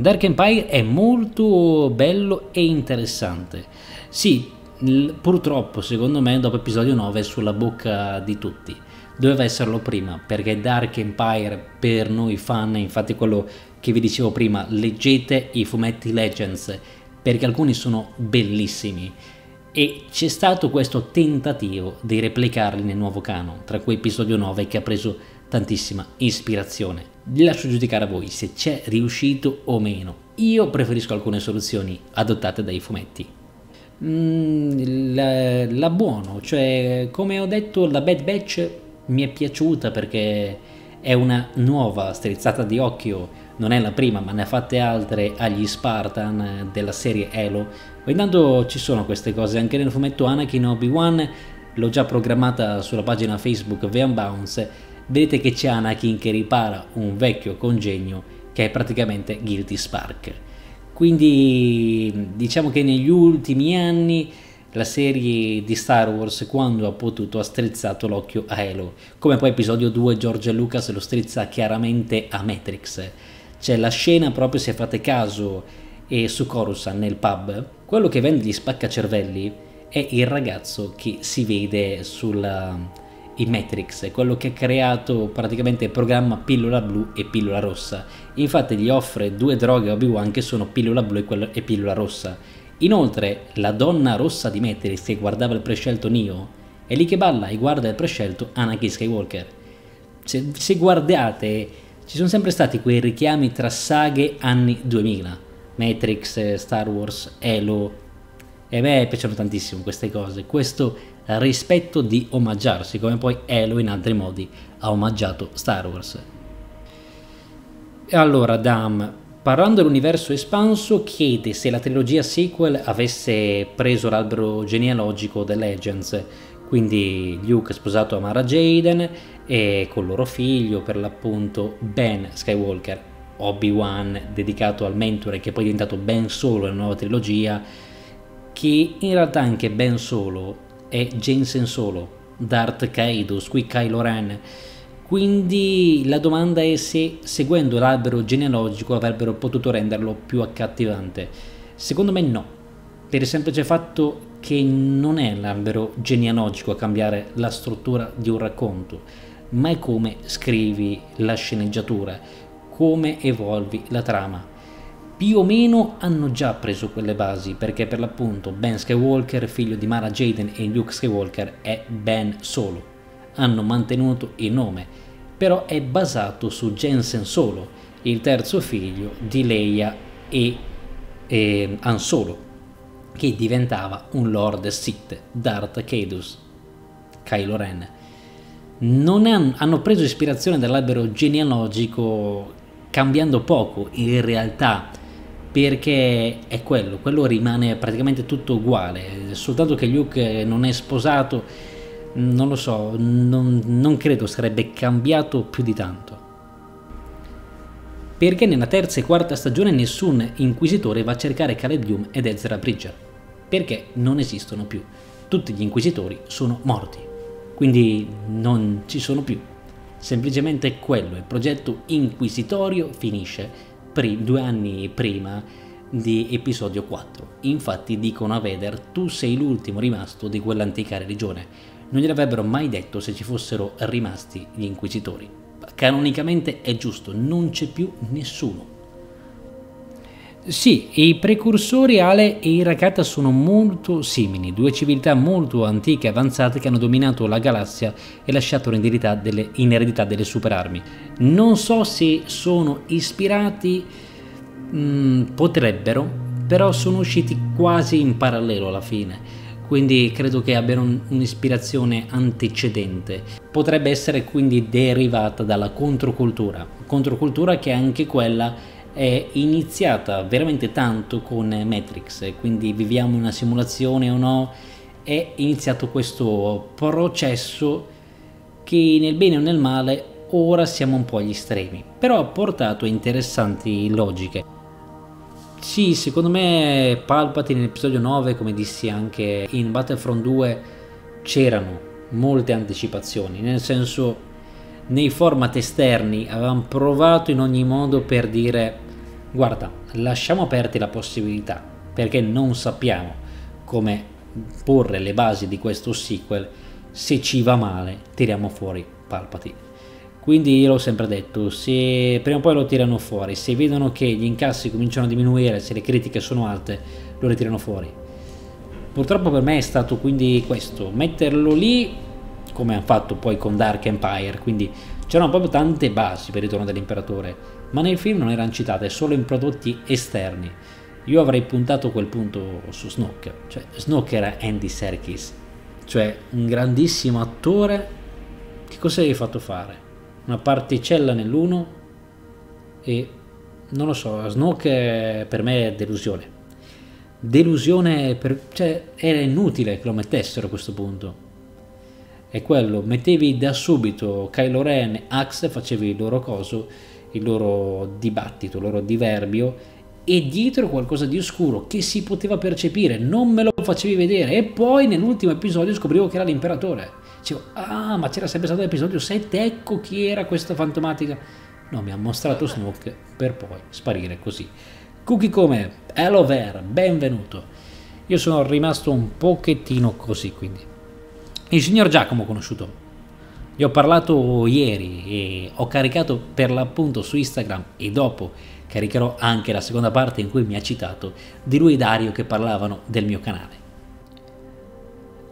Dark Empire è molto bello e interessante. Sì, purtroppo secondo me dopo episodio 9 è sulla bocca di tutti. Doveva esserlo prima perché Dark Empire per noi fan, infatti quello che vi dicevo prima, leggete i fumetti Legends perché alcuni sono bellissimi e c'è stato questo tentativo di replicarli nel nuovo canon, tra cui episodio 9 che ha preso tantissima ispirazione. Lascio giudicare a voi se c'è riuscito o meno. Io preferisco alcune soluzioni adottate dai fumetti. Mm, la, la buono, cioè come ho detto la Bad Batch mi è piaciuta perché è una nuova strizzata di occhio, non è la prima ma ne ha fatte altre agli Spartan della serie Halo. Intanto ci sono queste cose anche nel fumetto Anakin Obi-Wan, l'ho già programmata sulla pagina Facebook The Unbounce vedete che c'è Anakin che ripara un vecchio congegno che è praticamente Guilty Spark. Quindi diciamo che negli ultimi anni la serie di Star Wars quando ha potuto ha strizzato l'occhio a Halo, come poi episodio 2 George Lucas lo strizza chiaramente a Matrix. C'è la scena proprio se fate caso e su Coruscant nel pub, quello che vende gli spaccacervelli è il ragazzo che si vede sulla i Matrix, quello che ha creato praticamente il programma pillola blu e pillola rossa. Infatti gli offre due droghe a Obi-Wan che sono pillola blu e pillola rossa. Inoltre la donna rossa di Matrix che guardava il prescelto Neo è lì che balla e guarda il prescelto Anakin Skywalker. Se, se guardate ci sono sempre stati quei richiami tra saghe anni 2000. Matrix, Star Wars, Halo, e a me piacciono tantissimo queste cose, questo rispetto di omaggiarsi, come poi Halo in altri modi ha omaggiato Star Wars. E allora Dam, parlando dell'universo espanso, chiede se la trilogia sequel avesse preso l'albero genealogico The Legends, quindi Luke sposato a Mara Jaden e con loro figlio per l'appunto Ben Skywalker, Obi-Wan dedicato al mentore che poi è diventato Ben Solo nella nuova trilogia, che in realtà anche Ben Solo è Jensen Solo, Darth Kaidos, qui Kylo Ren. Quindi la domanda è se seguendo l'albero genealogico avrebbero potuto renderlo più accattivante. Secondo me no, per il semplice fatto che non è l'albero genealogico a cambiare la struttura di un racconto, ma è come scrivi la sceneggiatura, come evolvi la trama più o meno hanno già preso quelle basi perché per l'appunto Ben Skywalker, figlio di Mara Jaden e Luke Skywalker, è Ben Solo. Hanno mantenuto il nome, però è basato su Jensen Solo, il terzo figlio di Leia e, e Han Solo, che diventava un Lord Sith, Darth Cadus, Kylo Ren. Non hanno, hanno preso ispirazione dall'albero genealogico cambiando poco in realtà perché è quello, quello rimane praticamente tutto uguale, soltanto che Luke non è sposato, non lo so, non, non credo sarebbe cambiato più di tanto. Perché nella terza e quarta stagione nessun inquisitore va a cercare Caleb Dume ed Ezra Bridger? Perché non esistono più. Tutti gli inquisitori sono morti, quindi non ci sono più. Semplicemente quello, il progetto inquisitorio finisce due anni prima di episodio 4. Infatti dicono a Vader tu sei l'ultimo rimasto di quell'antica religione. Non gliel'avrebbero mai detto se ci fossero rimasti gli inquisitori. Canonicamente è giusto, non c'è più nessuno. Sì, i precursori Ale e Irakata sono molto simili, due civiltà molto antiche e avanzate che hanno dominato la galassia e lasciato in delle, in eredità delle superarmi. Non so se sono ispirati, mh, mm, potrebbero, però sono usciti quasi in parallelo alla fine quindi credo che abbiano un'ispirazione antecedente. Potrebbe essere quindi derivata dalla controcultura, controcultura che è anche quella è iniziata veramente tanto con Matrix, quindi viviamo una simulazione o no, è iniziato questo processo che nel bene o nel male ora siamo un po' agli estremi, però ha portato interessanti logiche. Sì, secondo me Palpatine nell'episodio 9, come dissi anche in Battlefront 2, c'erano molte anticipazioni, nel senso nei format esterni avevamo provato in ogni modo per dire guarda, lasciamo aperte la possibilità, perché non sappiamo come porre le basi di questo sequel, se ci va male tiriamo fuori Palpatine. Quindi io l'ho sempre detto, se prima o poi lo tirano fuori, se vedono che gli incassi cominciano a diminuire, se le critiche sono alte, lo ritirano fuori. Purtroppo per me è stato quindi questo, metterlo lì come hanno fatto poi con Dark Empire, quindi c'erano proprio tante basi per il ritorno dell'imperatore, ma nel film non erano citate, solo in prodotti esterni. Io avrei puntato quel punto su Snoke, cioè Snoke era Andy Serkis, cioè un grandissimo attore, che cosa hai fatto fare? una particella nell'uno e non lo so, Snoke per me è delusione. Delusione, per, cioè era inutile che lo mettessero a questo punto. È quello, mettevi da subito Kylo Ren Axe, facevi il loro coso, il loro dibattito, il loro diverbio e dietro qualcosa di oscuro che si poteva percepire, non me lo facevi vedere e poi nell'ultimo episodio scoprivo che era l'imperatore Dicevo, ah, ma c'era sempre stato l'episodio 7, ecco chi era questa fantomatica. No, mi ha mostrato Snook per poi sparire così. Cookie come, hello there, benvenuto. Io sono rimasto un pochettino così, quindi. Il signor Giacomo conosciuto. Gli ho parlato ieri e ho caricato per l'appunto su Instagram e dopo caricherò anche la seconda parte in cui mi ha citato di lui e Dario che parlavano del mio canale.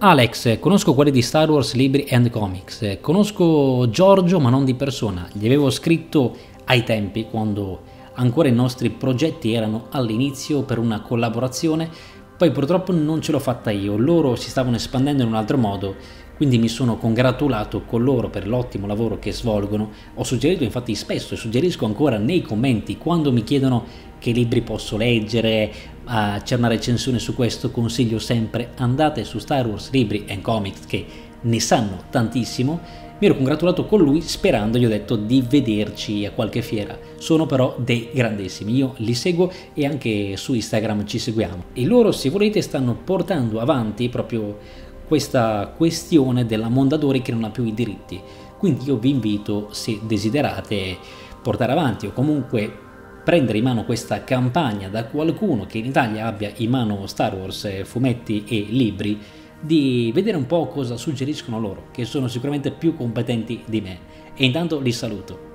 Alex, conosco quelli di Star Wars Libri and Comics, conosco Giorgio ma non di persona, gli avevo scritto ai tempi quando ancora i nostri progetti erano all'inizio per una collaborazione, poi purtroppo non ce l'ho fatta io, loro si stavano espandendo in un altro modo, quindi mi sono congratulato con loro per l'ottimo lavoro che svolgono, ho suggerito infatti spesso e suggerisco ancora nei commenti quando mi chiedono che libri posso leggere, uh, c'è una recensione su questo, consiglio sempre andate su Star Wars Libri and Comics che ne sanno tantissimo. Mi ero congratulato con lui sperando, gli ho detto di vederci a qualche fiera. Sono però dei grandissimi, io li seguo e anche su Instagram ci seguiamo. E loro, se volete, stanno portando avanti proprio questa questione della Mondadori che non ha più i diritti. Quindi io vi invito, se desiderate portare avanti o comunque prendere in mano questa campagna da qualcuno che in Italia abbia in mano Star Wars, eh, fumetti e libri, di vedere un po' cosa suggeriscono loro, che sono sicuramente più competenti di me. E intanto li saluto.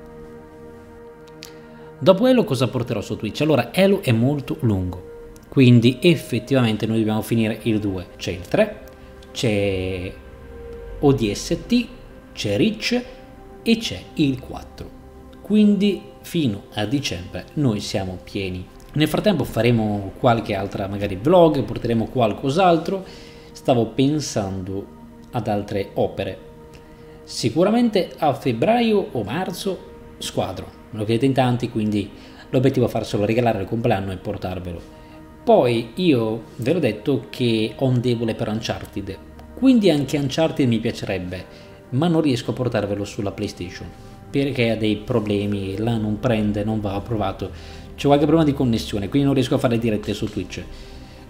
Dopo Elo cosa porterò su Twitch? Allora, Elo è molto lungo, quindi effettivamente noi dobbiamo finire il 2. C'è il 3, c'è ODST, c'è Rich e c'è il 4. Quindi fino a dicembre noi siamo pieni. Nel frattempo faremo qualche altra magari vlog, porteremo qualcos'altro. Stavo pensando ad altre opere. Sicuramente a febbraio o marzo squadro, me lo chiedete in tanti, quindi l'obiettivo è farselo regalare al compleanno e portarvelo. Poi io ve l'ho detto che ho un debole per Uncharted, quindi anche Uncharted mi piacerebbe, ma non riesco a portarvelo sulla PlayStation perché ha dei problemi, là non prende, non va approvato. C'è qualche problema di connessione, quindi non riesco a fare dirette su Twitch.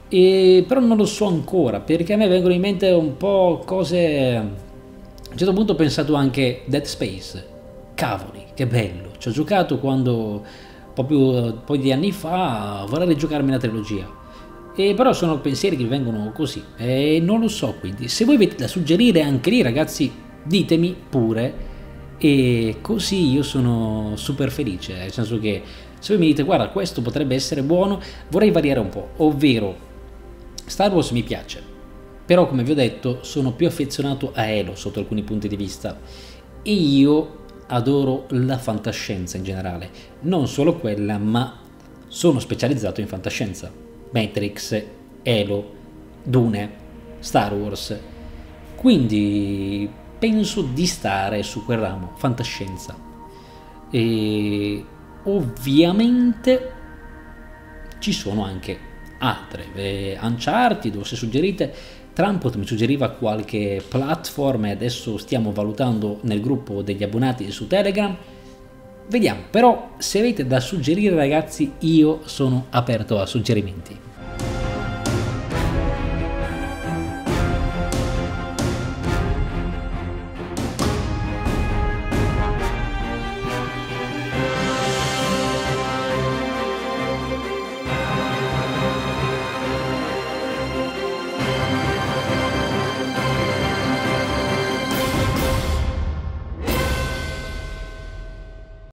E, però non lo so ancora, perché a me vengono in mente un po' cose... A un certo punto ho pensato anche Dead Space. Cavoli, che bello. Ci ho giocato quando, proprio un po' di anni fa, vorrei rigiocarmi la trilogia. E però sono pensieri che vengono così e non lo so quindi se voi avete da suggerire anche lì ragazzi ditemi pure e così io sono super felice, nel senso che se voi mi dite guarda questo potrebbe essere buono, vorrei variare un po', ovvero Star Wars mi piace, però come vi ho detto sono più affezionato a Elo sotto alcuni punti di vista e io adoro la fantascienza in generale, non solo quella ma sono specializzato in fantascienza, Matrix, Elo, Dune, Star Wars, quindi penso di stare su quel ramo, fantascienza. E ovviamente ci sono anche altre. Eh, Uncharted, se suggerite, Trampot mi suggeriva qualche platform e adesso stiamo valutando nel gruppo degli abbonati su Telegram. Vediamo, però se avete da suggerire ragazzi io sono aperto a suggerimenti.